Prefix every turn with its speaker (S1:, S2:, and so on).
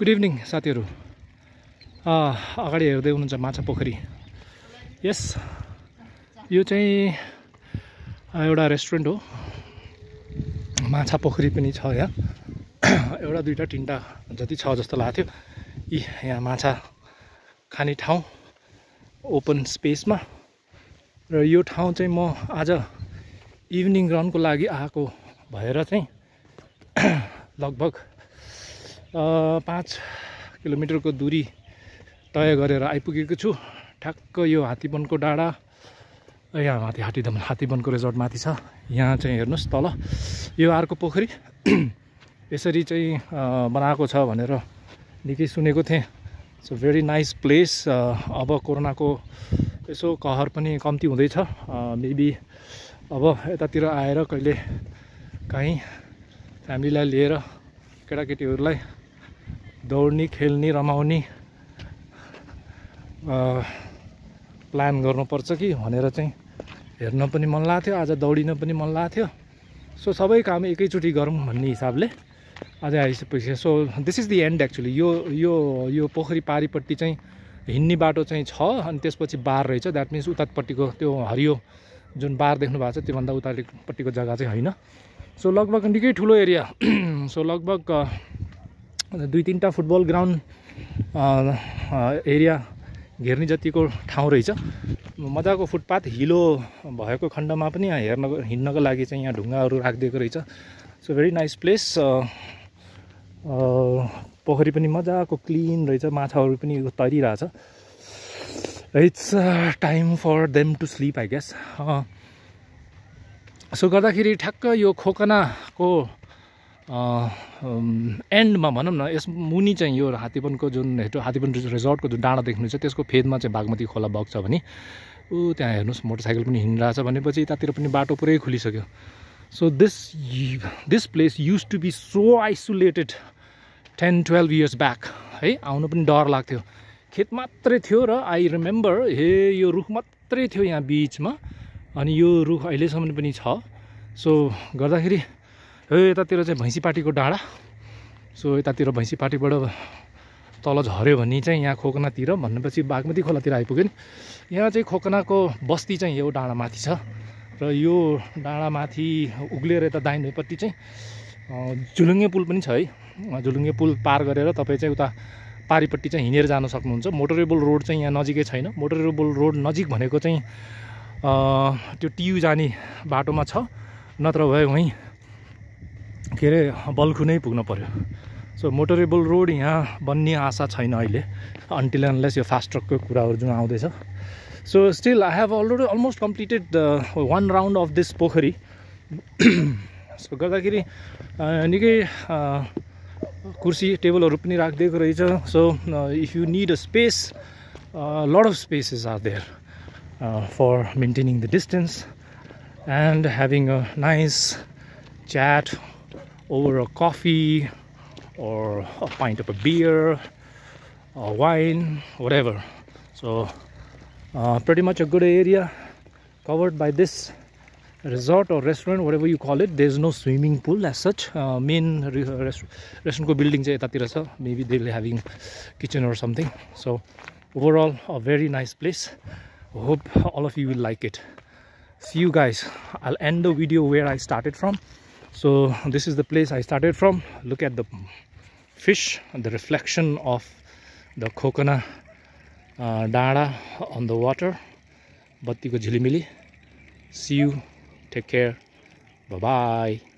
S1: Good evening साथीहरू। अगाडि हेर्दै हुनुहुन्छ माछा पोखरी। यस यो चाहिँ एउटा रेस्टुरेन्ट हो। माछा पोखरी पनि छ यहाँ। एउटा दुइटा तिनवटा जति छ जस्तो लाग्थ्यो यी यहाँ माछा खाने ठाउँ ओपन स्पेसमा र यो ठाउँ चाहिँ म आज इभिनिङ रनको लागि आएको भएर चाहिँ लगभग पाँच किलोमिटरको दुरी तय गरेर आइपुगेको छु। ठ्याक्क यो हात्तीवनको डाँडा यहाँ माथि हात्ती हात्तीवनको रिजोर्ट माथि छ। यहाँ चाहिँ हेर्नुहोस् तल। यो अर्को पोखरी। यसरी चाहिँ बनाएको छ भनेर निकै सुनेको थिएँ। सो भेरी नाइस प्लेस अब कोरोनाको यसो कहर पनि कम्ती हुँदैछ। मेबी अब यतातिर आएर कहिले काहीँ फ्यामिलीलाई लिएर केटाकेटीहरूलाई दौड्ने खेल्ने रमाउने प्लान गर्नुपर्छ कि भनेर चाहिँ हेर्न पनि मन लाग्थ्यो। आज दौडिन पनि मन लाग्थ्यो। सो सबै काम एकैचोटि गरौँ भन्ने हिसाबले अझै आइसकेपछि। So this is the end actually यो यो यो पोखरी पारिपट्टि चाहिँ हिँड्ने बाटो चाहिँ छ अनि त्यसपछि बार रहेछ। द्याट मिन्स उतापट्टिको त्यो हरियो जुन बार देख्नु भएको छ त्योभन्दा उतापट्टिको जग्गा चाहिँ होइन। सो लगभग निकै ठुलो एरिया सो लगभग दुई तिनवटा फुटबल ग्राउन्ड एरिया घेर्ने जतिको ठाउँ रहेछ मजाको फुटपाथ हिलो भएको खण्डमा पनि यहाँ हेर्नको हिँड्नको लागि चाहिँ यहाँ ढुङ्गाहरू राखिदिएको रहेछ सो भेरी नाइस प्लेस पोखरी पनि मजाको क्लिन रहेछ माछाहरू पनि तरिरहेछ it's time for them to sleep I guess so गर्दाखेरि ठ्याक्क यो खोकनाको एन्डमा भनौँ न यस मुनि चाहिँ यो हात्तीवनको जुन हेटो हात्तीवन रिजोर्टको जुन डाँडा देख्नुहुन्छ त्यसको फेदमा चाहिँ बागमती खोला बग्छ भने ऊ त्यहाँ हेर्नुहोस् मोटरसाइकल पनि हिँडिरहेछ भनेपछि यतातिर पनि बाटो पुरै खुलिसक्यो। So this this place use to be so isolated ten twelve years back है आउनु पनि डर लाग्थ्यो। खेत मात्रै थियो र आई रिमेम्बर हे यो रुख मात्रै थियो यहाँ बिचमा अनि यो रुख अहिलेसम्म पनि छ। सो गर्दाखेरि यतातिर चाहिँ भैँसीपाटीको डाँडा। सो यतातिर भैँसीपाटीबाट तल झऱ्यो भने चाहिँ यहाँ खोकनातिर भनेपछि बागमती खोलातिर आइपुग्यो नि। यहाँ चाहिँ खोकनाको बस्ती चाहिँ यो डाँडामाथि छ। र यो डाँडामाथि उग्लिएर यता दाहिनेपट्टि चाहिँ झुलुङ्गे पुल पनि छ है। झुलुङ्गे पुल पार गरेर तपाईँ चाहिँ उता पारिपट्टि चाहिँ हिँडेर जान सक्नुहुन्छ। मोटरेबल रोड चाहिँ यहाँ नजिकै छैन। मोटरेबल रोड नजिक भनेको चाहिँ त्यो टियु जाने बाटोमा छ। नत्र भए वहीँ के अरे बल्खु नै पुग्नु पऱ्यो सो मोटरेबल रोड यहाँ बन्ने आशा छैन अहिले अन्टिल अनलेस यो फास्ट ट्रकको कुराहरू जुन आउँदैछ। So still I have already almost completed one round of this पोखरी। सो गर्दाखेरि निकै कुर्सी टेबलहरू पनि राखिदिएको रहेछ। So if you need a space lot of spaces are there for maintaining the distance and having a nice chat over a coffee or a pint of a beer or wine whatever. So uh, pretty much a good area covered by this resort or restaurant whatever you call it. There's no swimming pool as such. Uh, main re rest restaurant building maybe they're having kitchen or something. So overall a very nice place. Hope all of you will like it. See you guys. I'll end the video where i started from so this is the place i started from. Look at the fish the reflection of the coconut uh, dada on the water. Batiko jhilimili see you. Take care. Bye bye